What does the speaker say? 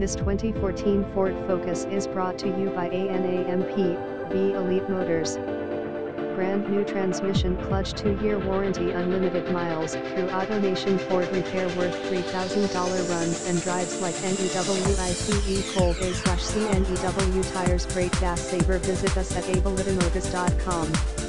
This 2014 Ford Focus is brought to you by A&V Elite Motors. Brand new transmission clutch 2-year warranty unlimited miles through AutoNation Ford Repair worth $3,000 runs and drives like NEWICE Cold A slash CNEW tires great gas saver visit us at avelitemotors.com.